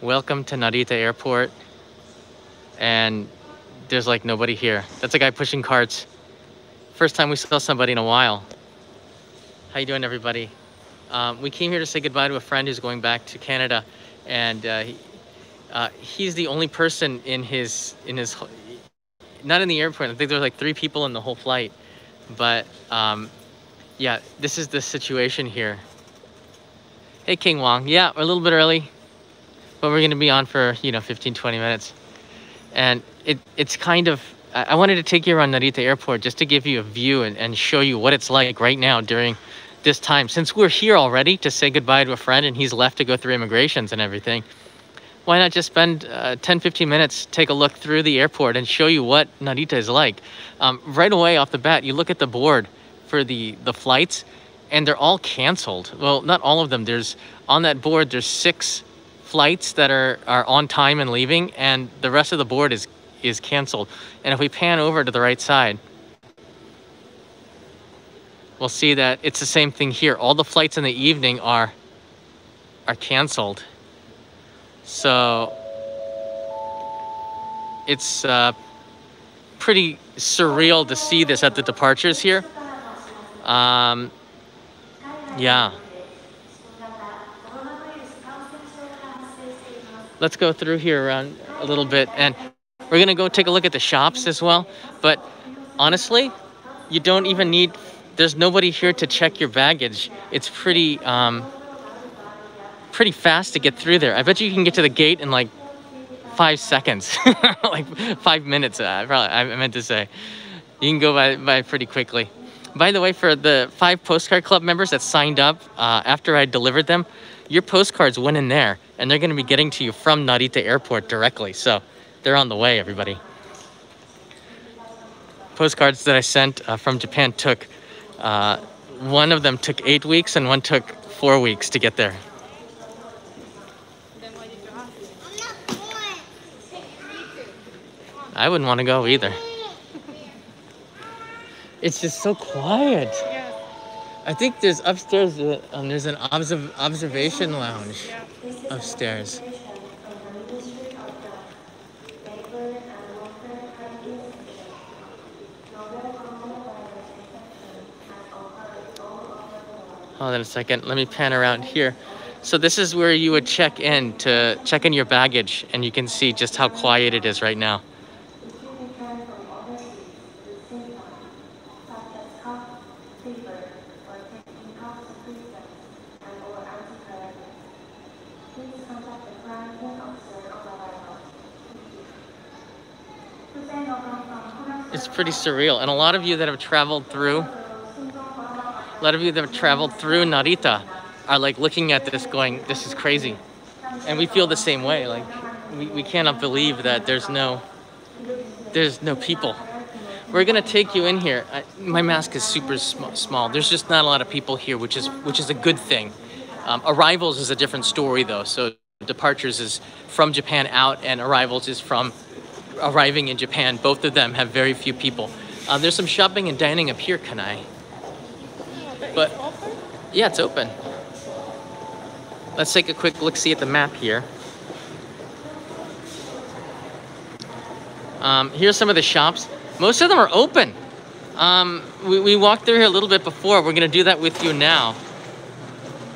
welcome to Narita Airport. And there's like nobody here. That's a guy pushing carts. First time we saw somebody in a while. How you doing, everybody? Um, we came here to say goodbye to a friend who's going back to Canada, and uh, he, uh, he's the only person in his in his not in the airport. I think there's like three people in the whole flight, but um, yeah, this is the situation here. Hey, King Wong. Yeah, we're a little bit early, but we're gonna be on for you know 15, 20 minutes, and it it's kind of I wanted to take you around Narita Airport just to give you a view and, and show you what it's like right now during this time. Since we're here already to say goodbye to a friend and he's left to go through immigrations and everything, why not just spend uh, 10, 15 minutes, take a look through the airport and show you what Narita is like. Um, right away off the bat, you look at the board for the, the flights and they're all canceled. Well, not all of them. There's on that board, there's six flights that are, are on time and leaving and the rest of the board is, is canceled. And if we pan over to the right side, we'll see that it's the same thing here. All the flights in the evening are are canceled. So it's uh, pretty surreal to see this at the departures here. Um, yeah. Let's go through here around a little bit and we're gonna go take a look at the shops as well. But honestly, you don't even need there's nobody here to check your baggage. It's pretty, um, pretty fast to get through there. I bet you can get to the gate in like five seconds, like five minutes. Uh, probably I meant to say, you can go by by pretty quickly. By the way, for the five postcard club members that signed up uh, after I delivered them, your postcards went in there, and they're going to be getting to you from Narita Airport directly. So they're on the way, everybody. Postcards that I sent uh, from Japan took uh, one of them took eight weeks and one took four weeks to get there. I wouldn't want to go either. It's just so quiet. I think there's upstairs, uh, um, there's an observ observation lounge upstairs. Hold on a second, let me pan around here. So this is where you would check in to check in your baggage and you can see just how quiet it is right now. It's pretty surreal. And a lot of you that have traveled through a lot of you that have traveled through Narita are like looking at this going, this is crazy. And we feel the same way. Like we, we cannot believe that there's no, there's no people. We're gonna take you in here. I, my mask is super sm small. There's just not a lot of people here, which is which is a good thing. Um, arrivals is a different story though. So departures is from Japan out, and arrivals is from arriving in Japan. Both of them have very few people. Uh, there's some shopping and dining up here, Kanai. But yeah, it's open. Let's take a quick look see at the map here. Um, here's some of the shops. Most of them are open. Um, we, we walked through here a little bit before. We're gonna do that with you now.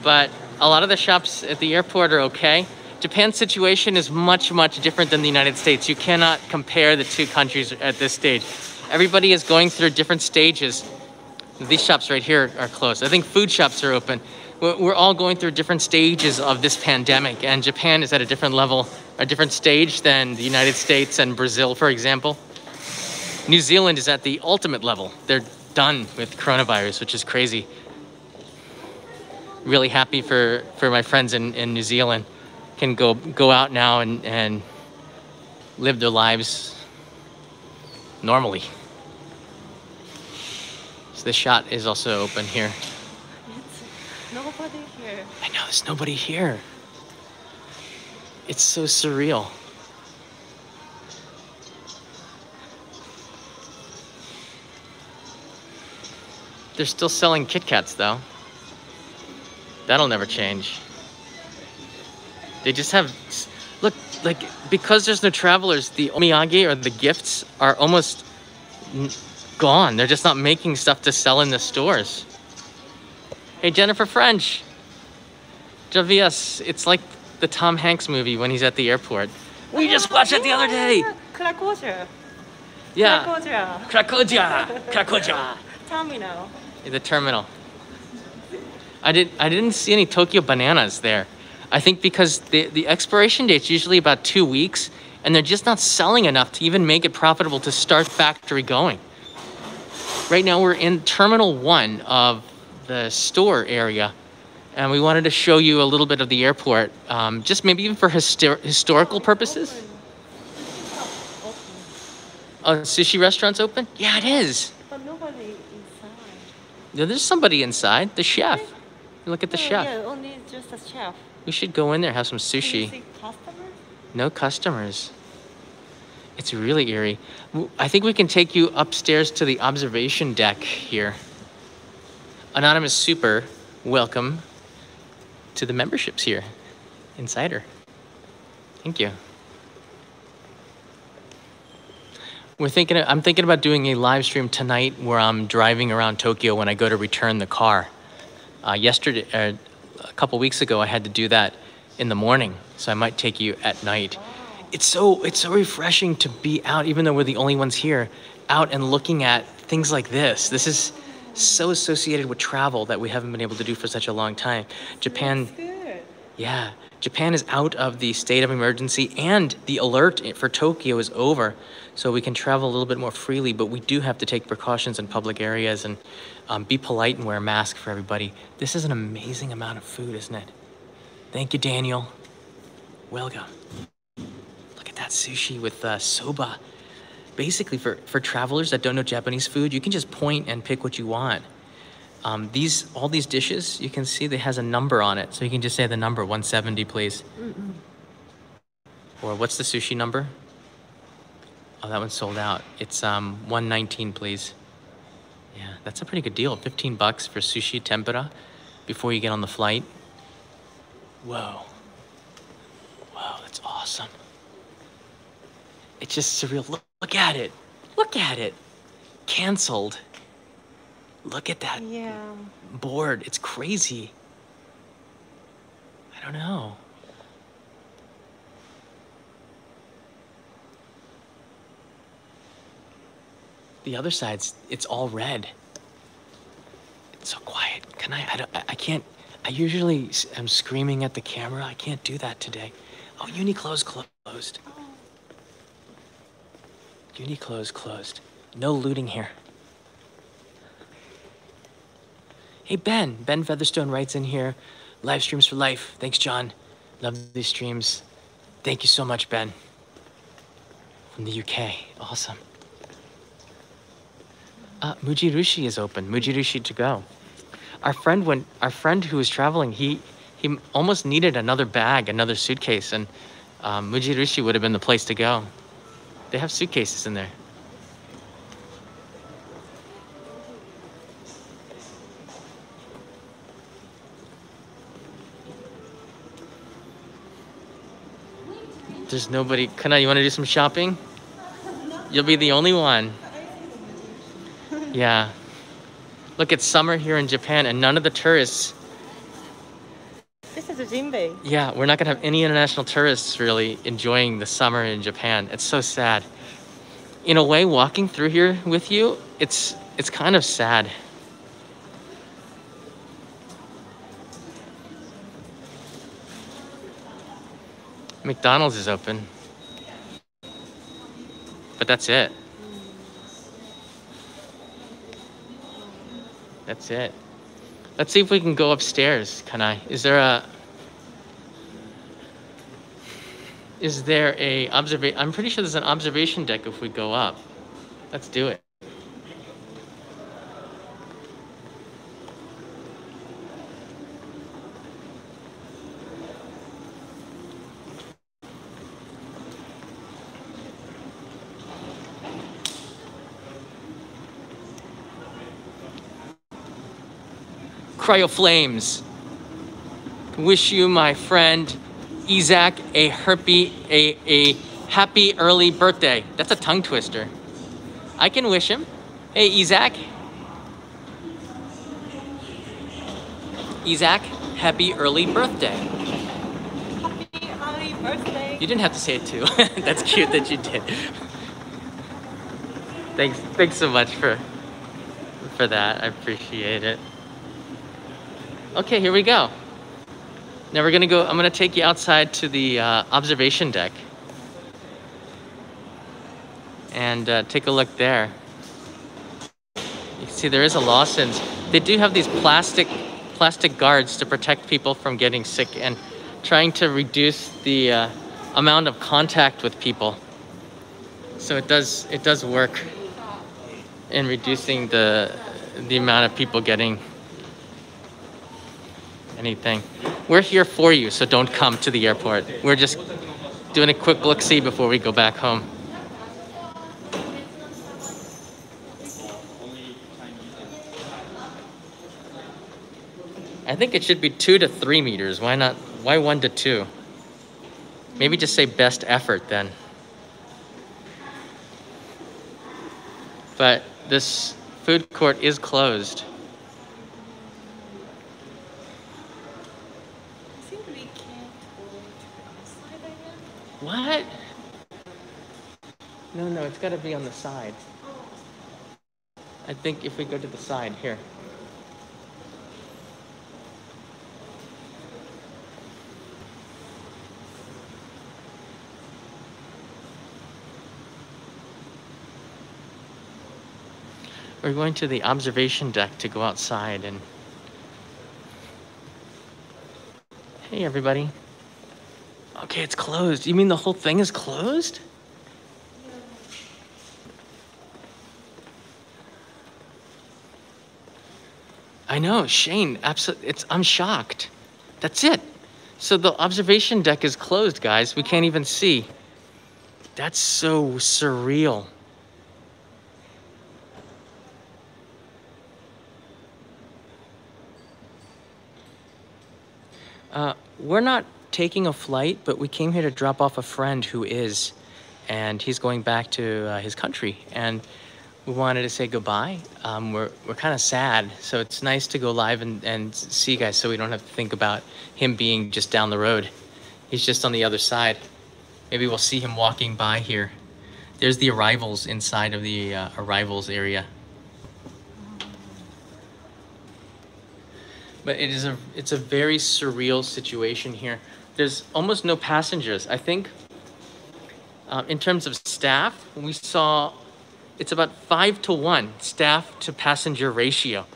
But a lot of the shops at the airport are okay. Japan's situation is much, much different than the United States. You cannot compare the two countries at this stage. Everybody is going through different stages these shops right here are closed. I think food shops are open. We're all going through different stages of this pandemic, and Japan is at a different level, a different stage than the United States and Brazil, for example. New Zealand is at the ultimate level. They're done with coronavirus, which is crazy. Really happy for, for my friends in, in New Zealand can go go out now and, and live their lives normally. So the shot is also open here. It's nobody here. I know, there's nobody here. It's so surreal. They're still selling Kit Kats though. That'll never change. They just have Look, like because there's no travelers, the omiyage or the gifts are almost gone. They're just not making stuff to sell in the stores. Hey, Jennifer French. Javias, it's like the Tom Hanks movie when he's at the airport. We just watched it the other day. Krakow. Yeah. Krakow. Krakozhia, Krakozhia. Terminal. The terminal. I didn't. I didn't see any Tokyo bananas there. I think because the the expiration date's usually about two weeks, and they're just not selling enough to even make it profitable to start factory going. Right now we're in Terminal One of the store area, and we wanted to show you a little bit of the airport, um, just maybe even for histor- historical purposes. Oh, sushi restaurant's open? Yeah, it is. But nobody inside. Yeah, there's somebody inside. The chef. Look at the No, chef. Yeah, only just a chef. We should go in there, have some sushi. customers? No customers. It's really eerie. I think we can take you upstairs to the observation deck here. Anonymous Super, welcome to the memberships here. Insider. Thank you. We're thinking I'm thinking about doing a live stream tonight where I'm driving around Tokyo when I go to return the car. Uh, yesterday, uh, a couple weeks ago, I had to do that in the morning, so I might take you at night. It's so it's so refreshing to be out, even though we're the only ones here, out and looking at things like this. This is so associated with travel that we haven't been able to do for such a long time. Japan, yeah, Japan is out of the state of emergency, and the alert for Tokyo is over, so we can travel a little bit more freely. But we do have to take precautions in public areas and um, be polite and wear a mask for everybody. This is an amazing amount of food, isn't it? Thank you, Daniel. Welcome. Look at that sushi with uh, soba. Basically, for, for travelers that don't know Japanese food, you can just point and pick what you want. Um, these all these dishes, you can see that has a number on it, so you can just say the number 170, please. Or what's the sushi number? Oh, that one's sold out. It's um 119, please. Yeah, that's a pretty good deal. 15 bucks for sushi tempura before you get on the flight. Whoa. Whoa, that's awesome. It's just surreal. Look, look at it. Look at it. Cancelled. Look at that Yeah. board. It's crazy. I don't know. The other side's it's all red. It's so quiet. Can I? I, don't, I- can't. I usually am screaming at the camera. I can't do that today. Oh, Uniqlo's closed. Oh. Uniqlo's closed. No looting here. Hey Ben, Ben Featherstone writes in here, live streams for life. Thanks, John. Love these streams. Thank you so much, Ben. From the UK, awesome. Uh, Mujirushi is open. Mujirushi to go. Our friend went. Our friend who was traveling, he he almost needed another bag, another suitcase, and um, Mujirushi would have been the place to go. They have suitcases in there. There's nobody. Kana, you want to do some shopping? You'll be the only one. Yeah. Look, it's summer here in Japan, and none of the tourists. This is a Jinbei. Yeah, we're not gonna have any international tourists really enjoying the summer in Japan. It's so sad. In a way, walking through here with you, it's it's kind of sad. McDonald's is open. But that's it. That's it. Let's see if we can go upstairs. Can I? Is there a? Is there a observation? I'm pretty sure there's an observation deck if we go up. Let's do it. Cryo Flames. Wish you, my friend, Isaac a herpy a a happy early birthday. That's a tongue twister. I can wish him. Hey Isaac. Isaac, happy early birthday. Happy early birthday. You didn't have to say it too. That's cute that you did. Thanks thanks so much for for that. I appreciate it. Okay, here we go. Now we're gonna go, I'm gonna take you outside to the uh, observation deck. And uh, take a look there. You can see there is a Lawson's. They do have these plastic plastic guards to protect people from getting sick and trying to reduce the uh, amount of contact with people. So it does it does work in reducing the the amount of people getting anything. We're here for you, so don't come to the airport. We're just doing a quick look see before we go back home. I think it should be two to three meters. Why not? Why one to two? Maybe just say best effort then. But this food court is closed. What? No, no, it's got to be on the side. I think if we go to the side, here. We're going to the observation deck to go outside and. Hey, everybody. Okay, it's closed. You mean the whole thing is closed? I know, Shane. Absolutely, it's. I'm shocked. That's it. So the observation deck is closed, guys. We can't even see. That's so surreal. Uh, we're not taking a flight, but we came here to drop off a friend who is, and he's going back to uh, his country. And we wanted to say goodbye. Um, we're we're kind of sad, so it's nice to go live and, and see you guys, so we don't have to think about him being just down the road. He's just on the other side. Maybe we'll see him walking by here. There's the arrivals inside of the uh, arrivals area. But it is a it's a very surreal situation here. There's almost no passengers. I think uh, in terms of staff, we saw it's about five to one staff to passenger ratio.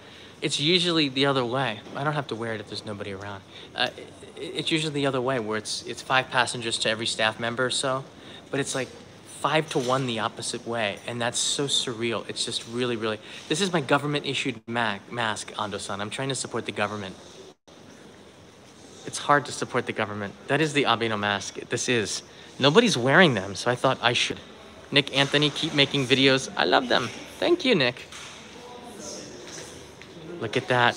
It's usually the other way. I don't have to wear it if there's nobody around. Uh, it, it's usually the other way where it's it's five passengers to every staff member or so, but it's like five to one the opposite way, and that's so surreal. It's just really, really. This is my government issued ma- mask, Ando-san. I'm trying to support the government. It's hard to support the government. That is the Abeno mask. This is. Nobody's wearing them, so I thought I should. Nick Anthony, keep making videos. I love them. Thank you, Nick. Look at that.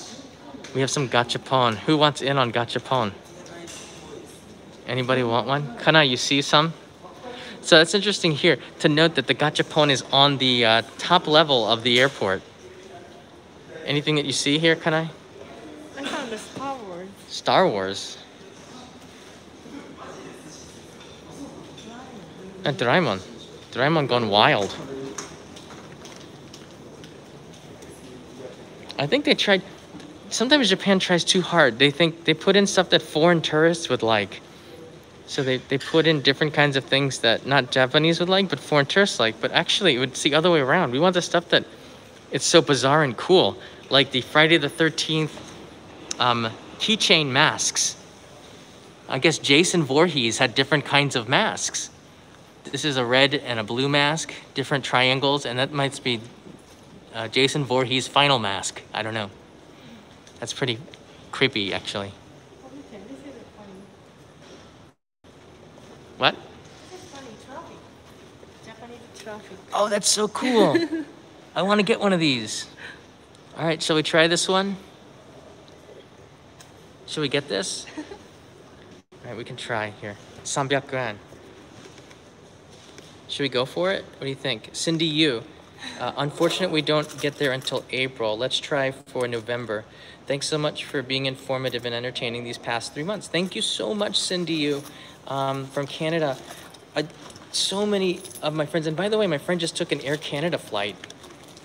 We have some gachapon. Who wants in on gachapon? Anybody want one? Kana, you see some? So it's interesting here to note that the gachapon is on the uh, top level of the airport. Anything that you see here, Kanai? I found the Star Wars. And Doraemon. Doraemon gone wild. I think they tried. Sometimes Japan tries too hard. They think they put in stuff that foreign tourists would like. So they, they put in different kinds of things that not Japanese would like, but foreign tourists like. But actually, it would see the other way around. We want the stuff that it's so bizarre and cool, like the Friday the 13th um, keychain masks. I guess Jason Voorhees had different kinds of masks. This is a red and a blue mask, different triangles, and that might be uh, Jason Voorhees' final mask. I don't know. That's pretty creepy, actually. Look at this is a funny. What? This is funny traffic. Japanese traffic. Oh, that's so cool. I want to get one of these. All right, shall we try this one? Shall we get this? All right, we can try here. 300 yen. Should we go for it? What do you think? Cindy Yu. Uh, unfortunate we don't get there until April. Let's try for November. Thanks so much for being informative and entertaining these past three months. Thank you so much, Cindy Yu um, from Canada. I, so many of my friends, and by the way, my friend just took an Air Canada flight.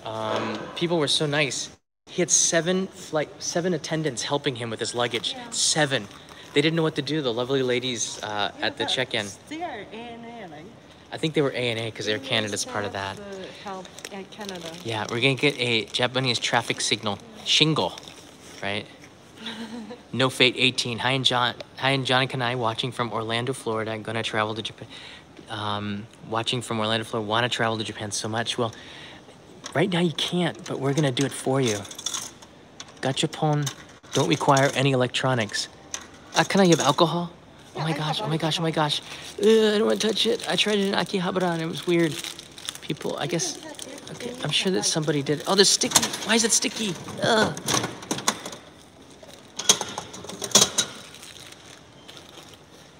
Um, people were so nice. He had seven flight, seven attendants helping him with his luggage. Seven. They didn't know what to do. The lovely ladies uh, at the check-in. They are ANA, right? I think they were A and A because Air Canada's part of that. Help Air Canada. Yeah, we're gonna get a Japanese traffic signal, shingle, right? No Fate 18. Hi and John. Hi and Johnny and I watching from Orlando, Florida. Gonna travel to Japan. Um, watching from Orlando, Florida. Want to travel to Japan so much. Well, right now you can't, but we're gonna do it for you. Gachapon don't require any electronics. Uh, can I have alcohol? Oh my gosh, oh my gosh, oh my gosh. Ugh, I don't want to touch it. I tried it in Akihabara and it was weird. People, I guess, okay, I'm sure that somebody did. Oh, there's sticky. Why is it sticky? Ugh.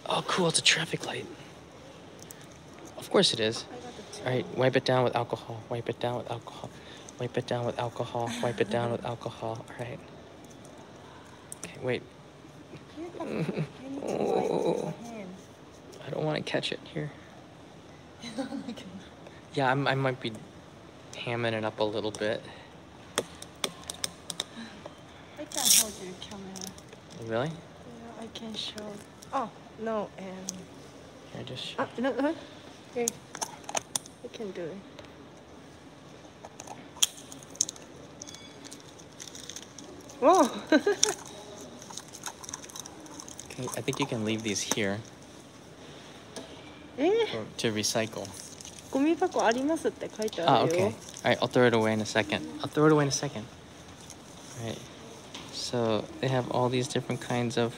Oh, cool, it's a traffic light. Of course it is. All right, wipe it down with alcohol. Wipe it down with alcohol. Wipe it down with alcohol. Wipe it down with alcohol. All right. Okay, wait. I need to wipe with my hand. I don't want to catch it here. Yeah, I'm, I might be hamming it up a little bit. I can hold your camera. Really? Yeah, I can show. Oh no, and Here, just. uh, no, uh, here. I can do it. Whoa! Okay, I think you can leave these here え for, to recycle. ゴミ箱ありますって書いて Ah, ある okay. よ。 All right, I'll throw it away in a second. I'll throw it away in a second. All right. So they have all these different kinds of.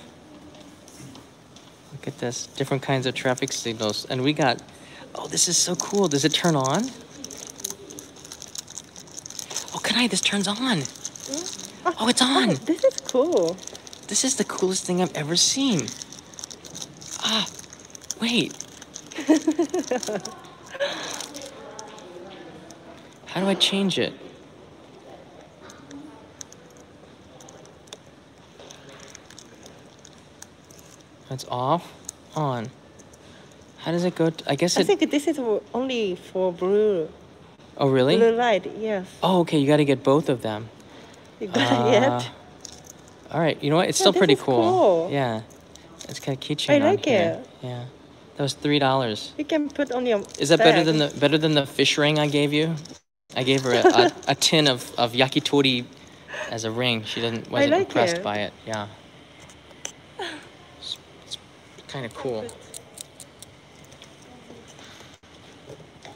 Look at this, different kinds of traffic signals, and we got. Oh, this is so cool. Does it turn on? Oh, Kanai, this turns on. Oh, it's on. This is cool. This is the coolest thing I've ever seen. Ah, wait. How do I change it? That's off, on. How does it go? I guess I think this is only for blue oh, really? blue light. Yes. Oh, okay. You got to get both of them. You got it yet? Uh, all right. You know what? It's Yeah, still pretty cool. cool. Yeah. It's got a keychain I like here. it. Yeah. That was three dollars. You can put on your. Is that better than the better than the fish ring I gave you? I gave her a, a, a tin of, of yakitori as a ring. She didn't wasn't like impressed it. by it. Yeah. It's, it's kind of cool.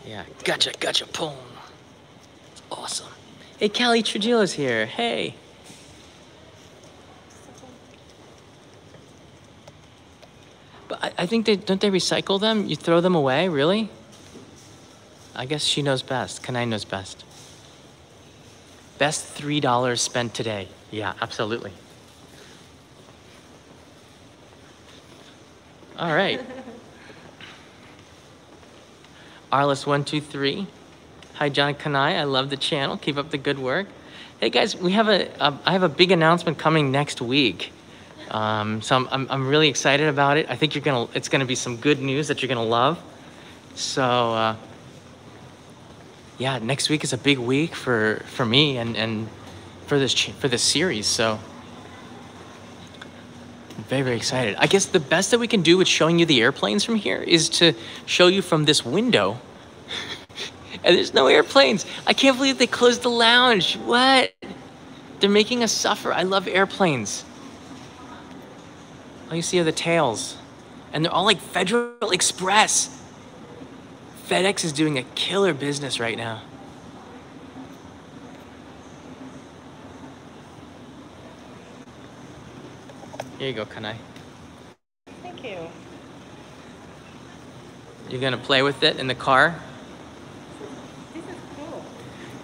Yeah. Gotcha. Gotcha. Boom. It's awesome. Hey, Callie Trujillo's here. Hey. But I, I think they don't they recycle them? You throw them away, really? I guess she knows best. Kanai knows best. Best three dollars spent today. Yeah, absolutely. All right. Arliss123. Hi, John Kanai. I love the channel. Keep up the good work. Hey, guys, we have a, a I have a big announcement coming next week. Um, so I'm, I'm, I'm really excited about it. I think you're gonna, it's gonna be some good news that you're gonna love. So, uh, yeah, next week is a big week for, for me and, and for this, for this series. So I'm very, very excited. I guess the best that we can do with showing you the airplanes from here is to show you from this window. And there's no airplanes. I can't believe they closed the lounge. What? They're making us suffer. I love airplanes. All you see are the tails. And they're all like Federal Express. FedEx is doing a killer business right now. Here you go, Kanai. Thank you. You're gonna play with it in the car?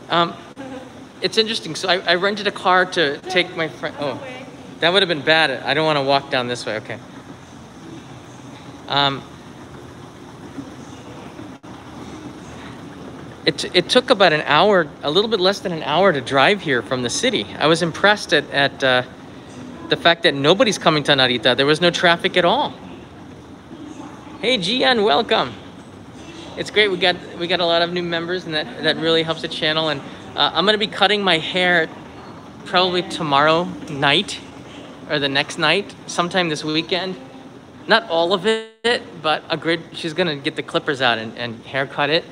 Um, it's interesting. So I, I rented a car to take my friend. Oh, that would have been bad. I don't want to walk down this way. Okay. Um, it, it took about an hour, a little bit less than an hour to drive here from the city. I was impressed at, at uh, the fact that nobody's coming to Narita. There was no traffic at all. Hey, Gian, welcome. It's great. We got we got a lot of new members, and that that really helps the channel. And uh, I'm gonna be cutting my hair probably tomorrow night or the next night, sometime this weekend. Not all of it, but a grid. She's gonna get the clippers out and, and haircut it.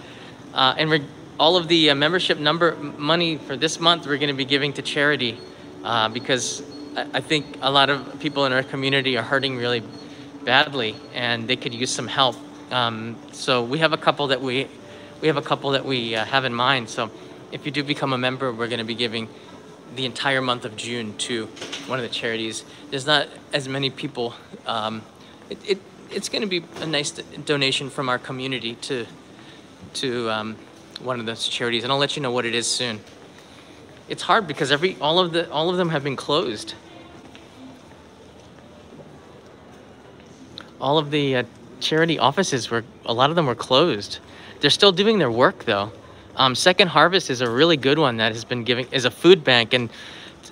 Uh, and we're, all of the uh, membership number money for this month, we're gonna be giving to charity uh, because I, I think a lot of people in our community are hurting really badly and they could use some help. Um, so we have a couple that we we have a couple that we uh, have in mind. So if you do become a member, we're going to be giving the entire month of June to one of the charities. There's not as many people. Um, it, it, it's going to be a nice donation from our community to to um, one of those charities, and I'll let you know what it is soon. It's hard because every all of the all of them have been closed. All of the uh, charity offices were a lot of them were closed. They're still doing their work though. Um, Second Harvest is a really good one that has been giving is a food bank and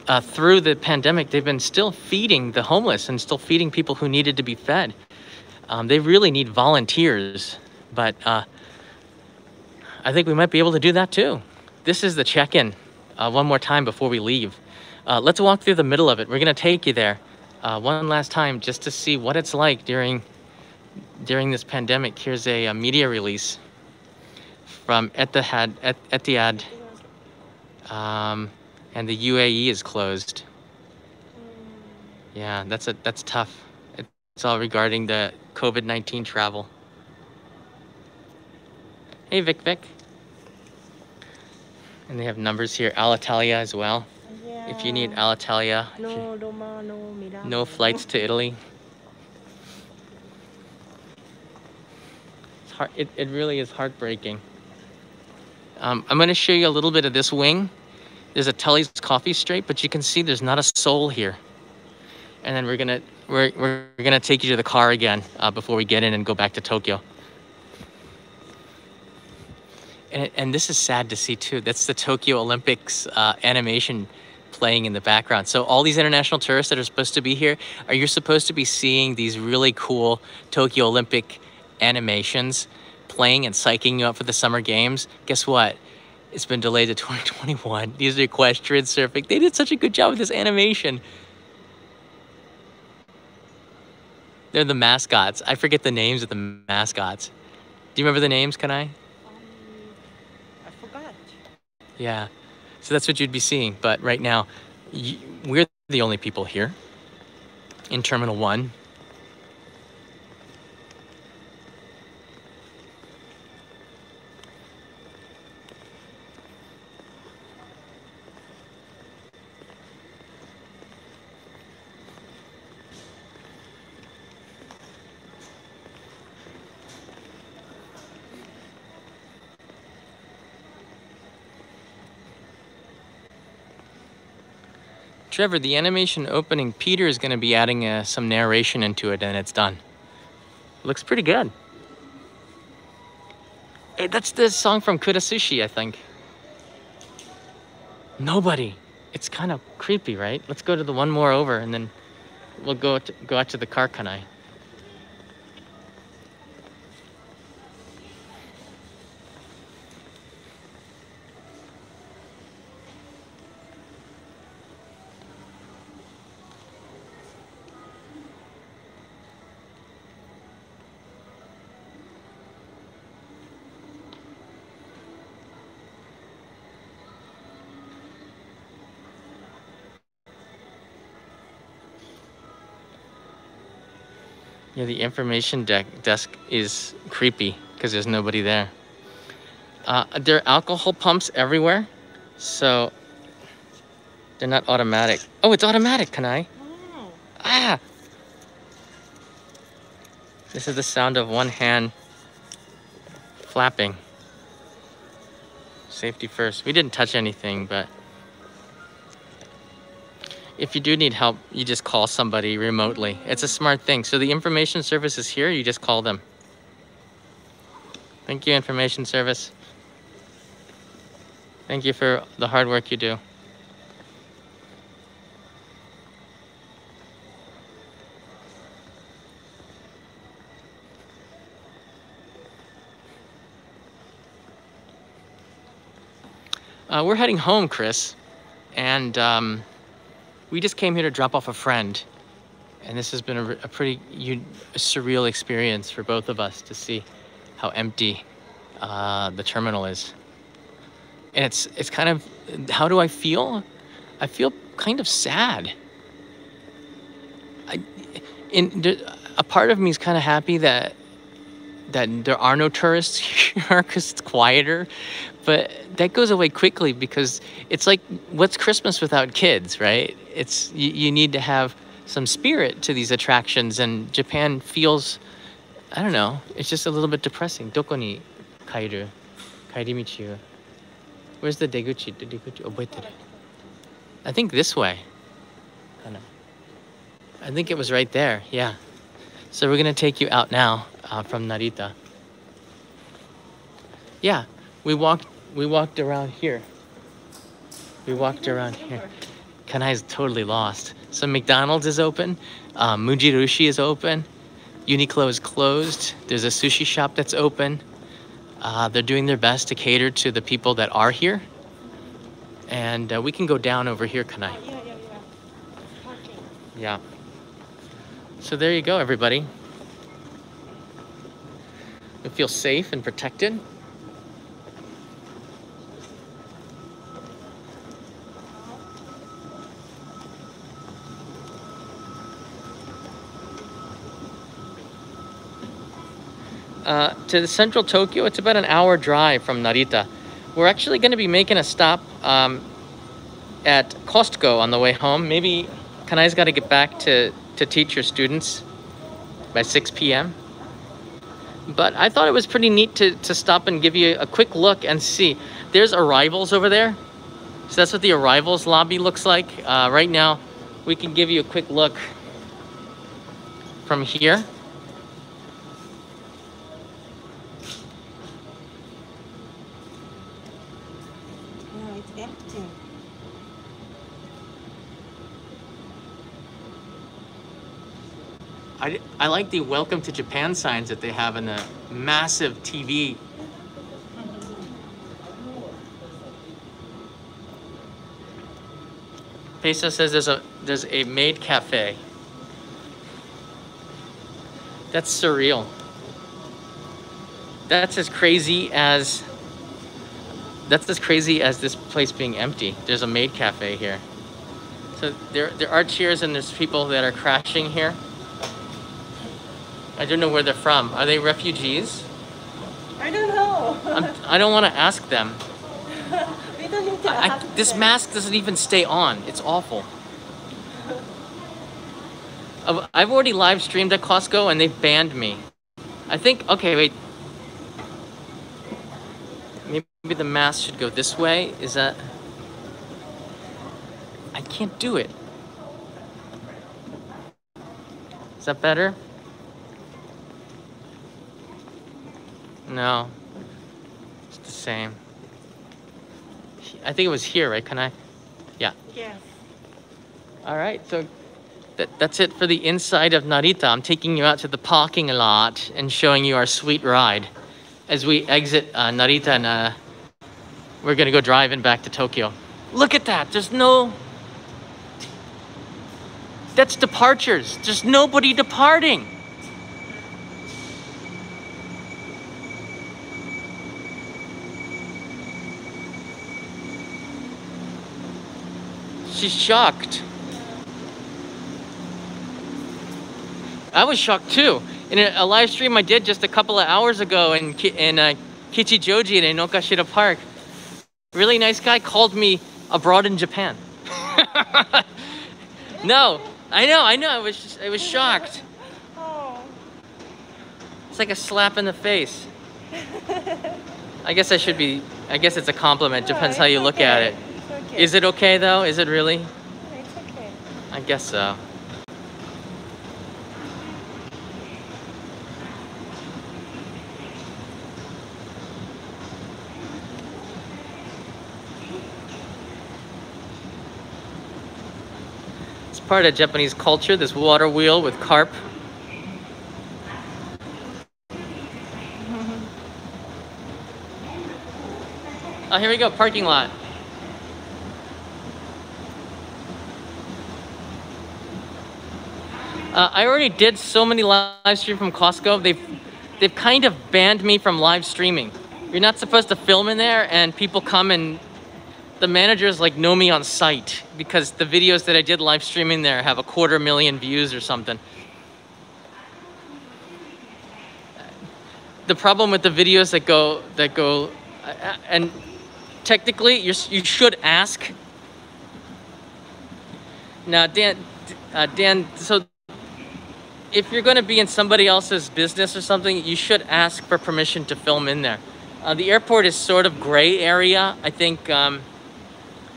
uh, through the pandemic they've been still feeding the homeless and still feeding people who needed to be fed. Um, they really need volunteers, but uh, I think we might be able to do that too. This is the check-in uh, one more time before we leave. Uh, let's walk through the middle of it. We're gonna take you there uh, one last time just to see what it's like during during this pandemic. Here's a, a media release from Etihad, Et Etihad um, and the UAE is closed. Yeah, that's a that's tough. It's all regarding the COVID-19 travel. Hey, Vic Vic. And they have numbers here, Alitalia as well. If you need Alitalia, No, Roma, no, no flights to Italy. Heart, it, it really is heartbreaking. Um, I'm going to show you a little bit of this wing. There's a Tully's Coffee Straight, but you can see there's not a soul here. And then we're gonna we're, we're gonna take you to the car again uh, before we get in and go back to Tokyo. And, and this is sad to see too. That's the Tokyo Olympics uh, animation playing in the background. So all these international tourists that are supposed to be here, are you supposed to be seeing these really cool Tokyo Olympic animations playing and psyching you up for the summer games? Guess what? It's been delayed to 2021. These are equestrian surfing. They did such a good job with this animation. They're the mascots. I forget the names of the mascots. Do you remember the names, Kanai? Um, I forgot. Yeah. So that's what you'd be seeing. But right now, we're the only people here in Terminal 1. Trevor, the animation opening, Peter is going to be adding uh, some narration into it and it's done. Looks pretty good. Hey, that's the song from Kurasushi, I think. Nobody. It's kind of creepy, right? Let's go to the one more over and then we'll go to, go out to the car kanai. Yeah, the information deck desk is creepy because there's nobody there. Uh, there are alcohol pumps everywhere, so they're not automatic. Oh, it's automatic, Kanai? Oh, Ah! This is the sound of one hand flapping. Safety first. We didn't touch anything, but if you do need help, you just call somebody remotely. It's a smart thing. So the information service is here, you just call them. Thank you, information service. Thank you for the hard work you do. Uh, we're heading home, Chris, and um, we just came here to drop off a friend. And this has been a, a pretty a surreal experience for both of us to see how empty uh, the terminal is. And it's it's kind of how do I feel? I feel kind of sad. I, in a part of me is kind of happy that that there are no tourists here because it's quieter, but that goes away quickly because it's like, what's Christmas without kids, right? It's you, you need to have some spirit to these attractions, and Japan feels, I don't know, it's just a little bit depressing. Doko ni kairu, kairimichi. Where's the deguchi? The deguchi? I think this way. I know. I think it was right there. Yeah. So we're gonna take you out now uh, from Narita. Yeah, we walked we walked around here. We walked around here. Kanai is totally lost. So McDonald's is open, um, Mujirushi is open, Uniqlo is closed. There's a sushi shop that's open. Uh, they're doing their best to cater to the people that are here. And uh, we can go down over here, Kanai. Yeah, yeah, yeah. Yeah. So there you go, everybody. We feel safe and protected. Uh, to the central Tokyo, it's about an hour drive from Narita. We're actually going to be making a stop um, at Costco on the way home. Maybe Kanai's got to get back to, to teach your students by 6 p.m. But I thought it was pretty neat to, to stop and give you a quick look and see. There's arrivals over there. So that's what the arrivals lobby looks like. Uh, right now, we can give you a quick look from here. No, it's empty. I, I like the welcome to Japan signs that they have in the massive TV. Pesa says there's a there's a maid cafe. That's surreal. That's as crazy as that's as crazy as this place being empty. There's a maid cafe here. So there there are cheers and there's people that are crashing here. I don't know where they're from. Are they refugees? I don't know. I'm, I don't want to ask them. we don't need to I, ask this them. mask doesn't even stay on. It's awful. I've- I've already live streamed at Costco and they've banned me. I think, okay, wait. Maybe the mask should go this way. Is that. I can't do it. Is that better? No. It's the same. I think it was here, right? Can I? Yeah. Yes. All right. So that, that's it for the inside of Narita. I'm taking you out to the parking lot and showing you our sweet ride. As we exit uh, Narita and uh, we're gonna go driving back to Tokyo. Look at that. There's no. That's departures. There's nobody departing. She's shocked. I was shocked too. In a, live stream I did just a couple of hours ago in in uh, Kichijoji in Inokashira Park, really nice guy called me abroad in Japan. no, I know, I know. I was just, I was shocked. It's like a slap in the face. I guess I should be. I guess it's a compliment. Depends how you look at it. Okay. Is it okay though? Is it really? It's okay. I guess so. It's part of Japanese culture, this water wheel with carp. Oh, here we go, parking lot. Uh, I already did so many live stream from Costco. They've they've kind of banned me from live streaming. You're not supposed to film in there, and people come and the managers like know me on site because the videos that I did live streaming there have a quarter million views or something. The problem with the videos that go that go uh, and technically you you should ask. Now, Dan, uh, Dan, so if you're going to be in somebody else's business or something, you should ask for permission to film in there. Uh, the airport is sort of gray area. I think um,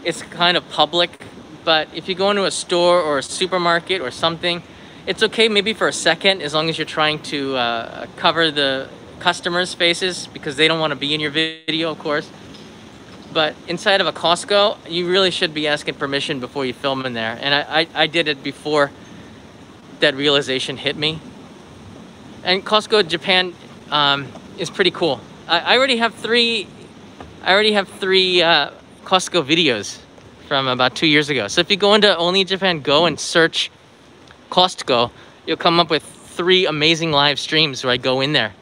it's kind of public, but if you go into a store or a supermarket or something, it's okay maybe for a second as long as you're trying to uh, cover the customers' faces because they don't want to be in your video, of course. But inside of a Costco, you really should be asking permission before you film in there. And I, I, I did it before that realization hit me. And Costco Japan um, is pretty cool. I, I, already have three. I already have three uh, Costco videos from about two years ago. So if you go into Only Japan Go and search Costco, you'll come up with three amazing live streams where I go in there.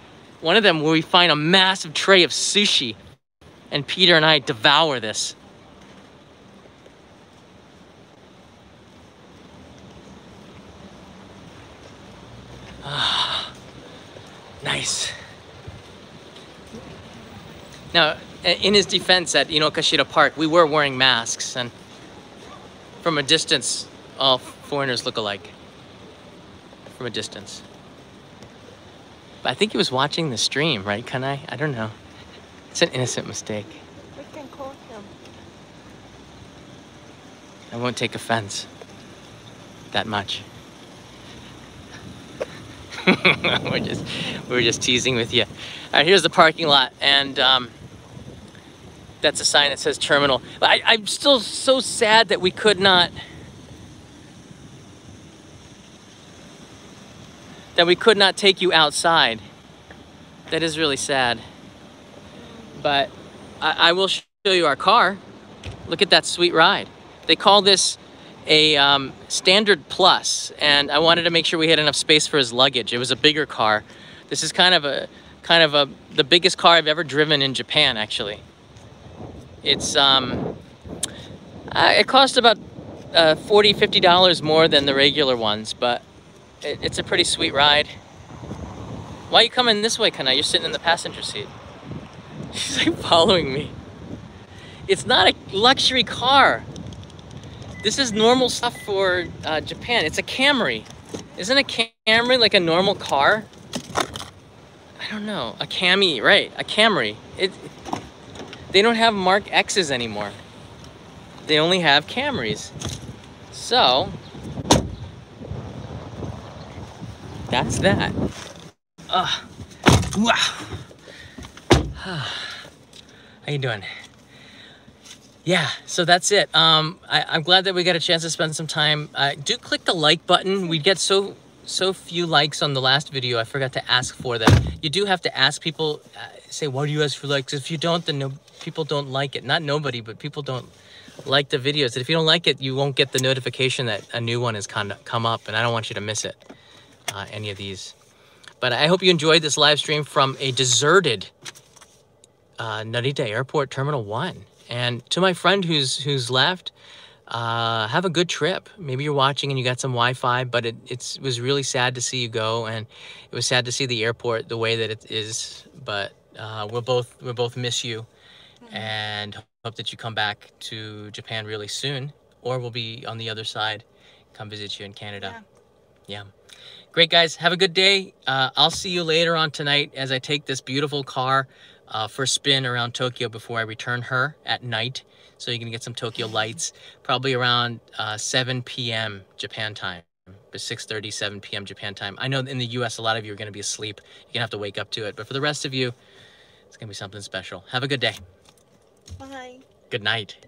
One of them where we find a massive tray of sushi, and Peter and I devour this. Ah, nice. Now, in his defense at Inokashira Park, we were wearing masks, and from a distance, all foreigners look alike. From a distance. But I think he was watching the stream, right, Kanai? I I don't know. It's an innocent mistake. We can call him. I won't take offense that much. we're just we're just teasing with you. All right, here's the parking lot, and um, that's a sign that says terminal. I, I'm still so sad that we could not that we could not take you outside. That is really sad. But I, I will show you our car. Look at that sweet ride. They call this a um, standard plus and I wanted to make sure we had enough space for his luggage. It was a bigger car. This is kind of a kind of a the biggest car I've ever driven in Japan actually. It's um uh, it cost about uh, 40 50 dollars more than the regular ones but it, it's a pretty sweet ride. Why are you coming this way, Kana? You're sitting in the passenger seat. She's like following me. It's not a luxury car. This is normal stuff for uh, Japan. It's a Camry. Isn't a Camry like a normal car? I don't know. A Cami, right? A Camry. It. They don't have Mark X's anymore. They only have Camrys. So that's that. Ugh. Wow. How you doing? yeah so that's it um I, am glad that we got a chance to spend some time uh, do click the like button we get so so few likes on the last video i forgot to ask for them you do have to ask people uh, say why do you ask for likes if you don't then no people don't like it not nobody but people don't like the videos if you don't like it you won't get the notification that a new one has come up and i don't want you to miss it uh, any of these but i hope you enjoyed this live stream from a deserted uh, narita airport terminal 1 and to my friend who's who's left, uh, have a good trip. Maybe you're watching and you got some Wi-Fi, but it it was really sad to see you go, and it was sad to see the airport the way that it is. But uh, we'll both we'll both miss you, mm-hmm. and hope that you come back to Japan really soon, or we'll be on the other side, come visit you in Canada. Yeah. yeah. Great guys, have a good day. Uh, I'll see you later on tonight as I take this beautiful car uh, for a spin around Tokyo before I return her at night. So you can get some Tokyo lights, probably around uh, 7 p.m. Japan time but 6:30, 7 p.m. Japan time. I know in the U.S. a lot of you are going to be asleep. You're gonna have to wake up to it. But for the rest of you, it's going to be something special. Have a good day. Bye. Good night.